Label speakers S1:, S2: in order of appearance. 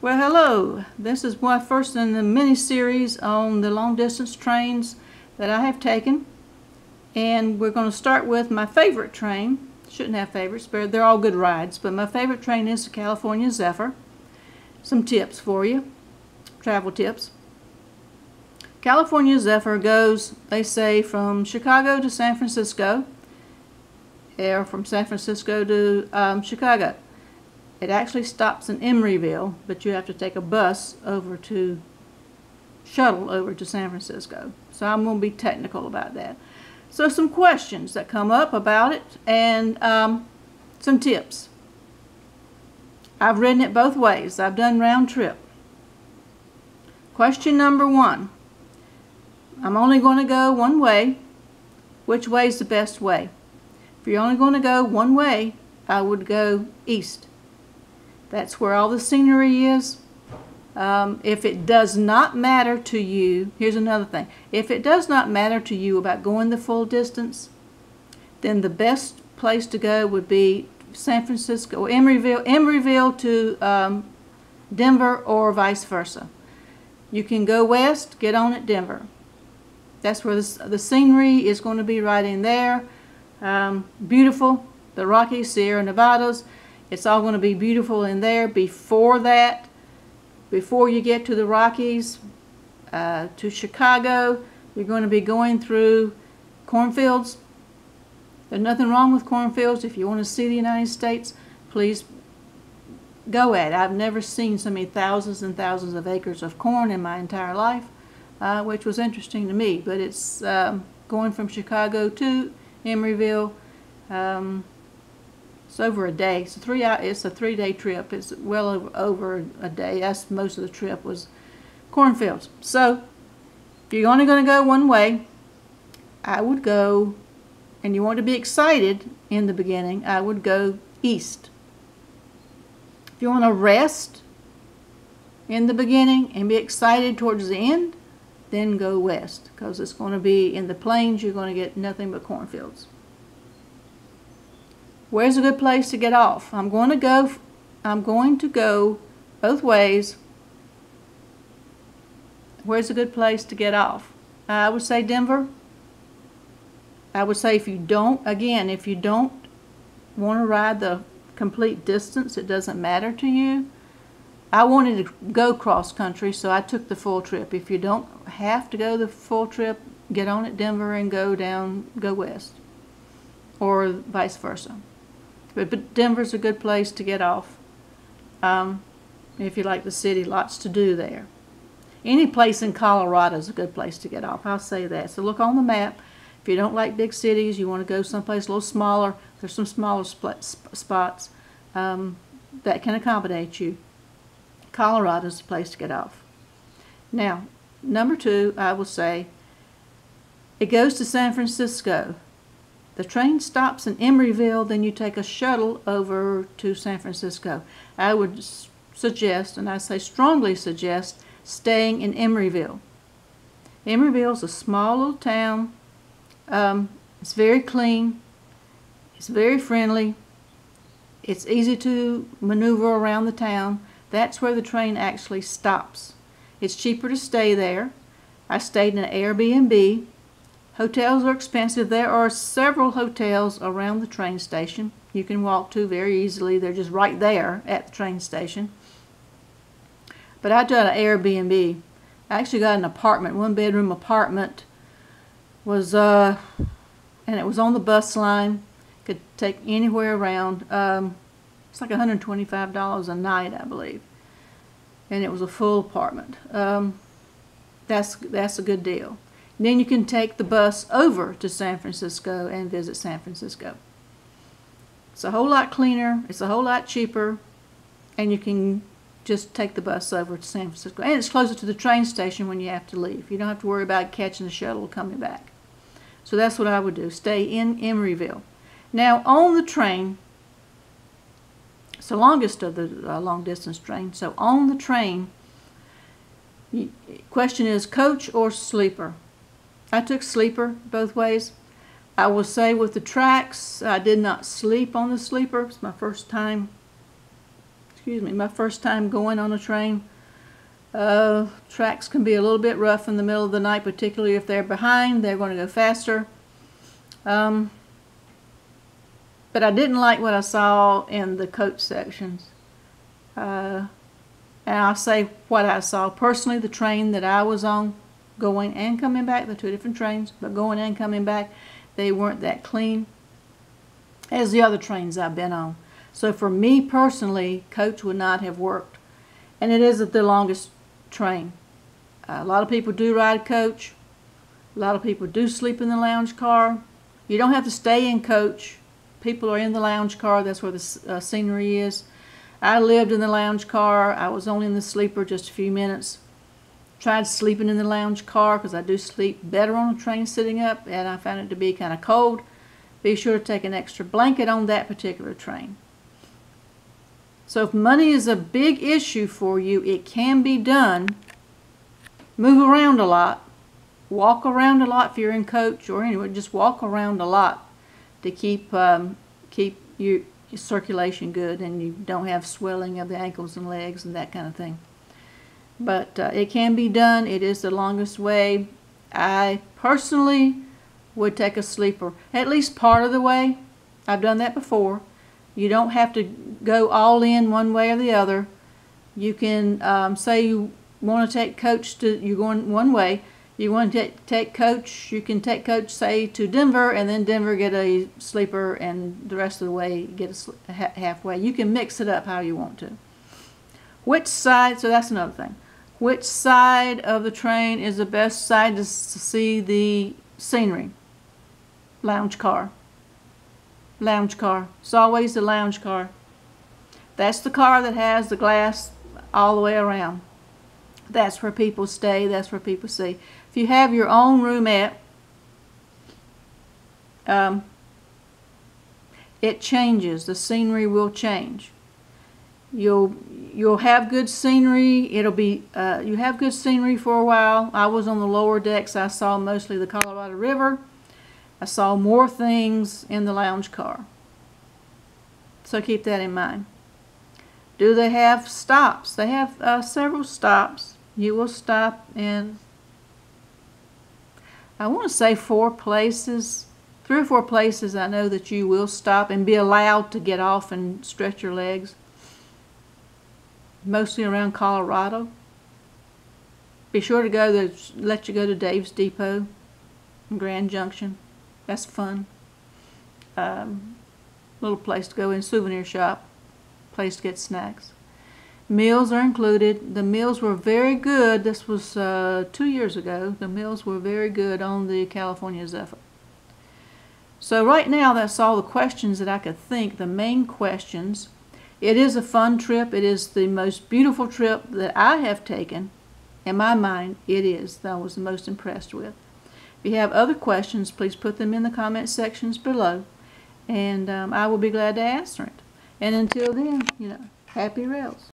S1: Well, hello. This is my first in the mini series on the long distance trains that I have taken. And we're going to start with my favorite train. Shouldn't have favorites, but they're all good rides. But my favorite train is the California Zephyr. Some tips for you, travel tips. California Zephyr goes, they say, from Chicago to San Francisco, or from San Francisco to um, Chicago. It actually stops in Emeryville, but you have to take a bus over to, shuttle over to San Francisco. So I'm going to be technical about that. So some questions that come up about it and um, some tips. I've ridden it both ways. I've done round trip. Question number one. I'm only going to go one way. Which way is the best way? If you're only going to go one way, I would go east. That's where all the scenery is. Um, if it does not matter to you, here's another thing. If it does not matter to you about going the full distance, then the best place to go would be San Francisco, Emeryville, Emeryville to um, Denver or vice versa. You can go west, get on at Denver. That's where the, the scenery is going to be right in there. Um, beautiful, the Rockies, Sierra Nevadas. It's all going to be beautiful in there. Before that, before you get to the Rockies, uh, to Chicago, you're going to be going through cornfields. There's nothing wrong with cornfields. If you want to see the United States, please go at it. I've never seen so many thousands and thousands of acres of corn in my entire life, uh, which was interesting to me. But it's um, going from Chicago to Emeryville. Um, it's over a day. It's a three hour, it's a three day trip. It's well over, over a day. That's most of the trip was cornfields. So if you're only going to go one way, I would go, and you want to be excited in the beginning, I would go east. If you want to rest in the beginning and be excited towards the end, then go west because it's going to be in the plains, you're going to get nothing but cornfields. Where's a good place to get off? I'm going to go, I'm going to go both ways. Where's a good place to get off? I would say Denver. I would say if you don't, again, if you don't want to ride the complete distance, it doesn't matter to you. I wanted to go cross country, so I took the full trip. If you don't have to go the full trip, get on at Denver and go down, go west, or vice versa. But, but Denver's a good place to get off. Um, if you like the city, lots to do there. Any place in Colorado is a good place to get off. I'll say that. So look on the map. If you don't like big cities, you want to go someplace a little smaller. There's some smaller spots um, that can accommodate you. Colorado is the place to get off. Now, number two, I will say, it goes to San Francisco. The train stops in Emeryville, then you take a shuttle over to San Francisco. I would suggest, and I say strongly suggest, staying in Emeryville. Emeryville is a small little town. Um, it's very clean. It's very friendly. It's easy to maneuver around the town. That's where the train actually stops. It's cheaper to stay there. I stayed in an Airbnb Hotels are expensive. There are several hotels around the train station you can walk to very easily. They're just right there at the train station. But I did an Airbnb. I actually got an apartment, one bedroom apartment. Was uh, and it was on the bus line. Could take anywhere around. Um, it's like $125 a night, I believe. And it was a full apartment. Um, that's that's a good deal. Then you can take the bus over to San Francisco and visit San Francisco. It's a whole lot cleaner, it's a whole lot cheaper, and you can just take the bus over to San Francisco. And it's closer to the train station when you have to leave. You don't have to worry about catching the shuttle coming back. So that's what I would do, stay in Emeryville. Now on the train, it's the longest of the uh, long distance train, so on the train, question is coach or sleeper? I took sleeper both ways. I will say with the tracks, I did not sleep on the sleeper. It's my first time, excuse me, my first time going on a train. Uh, tracks can be a little bit rough in the middle of the night, particularly if they're behind, they're going to go faster. Um, but I didn't like what I saw in the coach sections. Uh, and I'll say what I saw. Personally, the train that I was on, going and coming back, the two different trains, but going and coming back, they weren't that clean as the other trains I've been on. So for me personally, coach would not have worked. And it isn't the longest train. a lot of people do ride coach. A lot of people do sleep in the lounge car. You don't have to stay in coach. People are in the lounge car. That's where the uh, scenery is. I lived in the lounge car. I was only in the sleeper just a few minutes. Tried sleeping in the lounge car because I do sleep better on a train sitting up, and I found it to be kind of cold. Be sure to take an extra blanket on that particular train. So if money is a big issue for you, it can be done. Move around a lot. Walk around a lot if you're in coach or anywhere. Just walk around a lot to keep um, keep your, your circulation good and you don't have swelling of the ankles and legs and that kind of thing. But uh, it can be done. It is the longest way. I personally would take a sleeper at least part of the way. I've done that before. You don't have to go all in one way or the other. You can um, say you want to take coach to, you're going one way. You want to take, coach, you can take coach, say, to Denver, and then Denver get a sleeper, and the rest of the way get a ha- halfway. You can mix it up how you want to. Which side, so that's another thing. Which side of the train is the best side to, see the scenery? Lounge car. Lounge car. It's always the lounge car. That's the car that has the glass all the way around. That's where people stay. That's where people see. If you have your own roomette, um, it changes. The scenery will change. You'll you'll have good scenery. It'll be uh, you have good scenery for a while. I was on the lower decks. I saw mostly the Colorado River. I saw more things in the lounge car. So keep that in mind. Do they have stops? They have uh, several stops. You will stop in, I want to say four places, three or four places I know that you will stop and be allowed to get off and stretch your legs. Mostly around Colorado. Be sure to go to, let you go to Dave's Depot in Grand Junction. That's fun. Um, little place to go in, souvenir shop, place to get snacks. Meals are included. The meals were very good. This was uh, two years ago. The meals were very good on the California Zephyr. So right now, that's all the questions that I could think. The main questions. It is a fun trip. It is the most beautiful trip that I have taken. In my mind, it is. That I was the most impressed with. If you have other questions, please put them in the comment sections below, and um, I will be glad to answer it. And until then, you know, happy rails.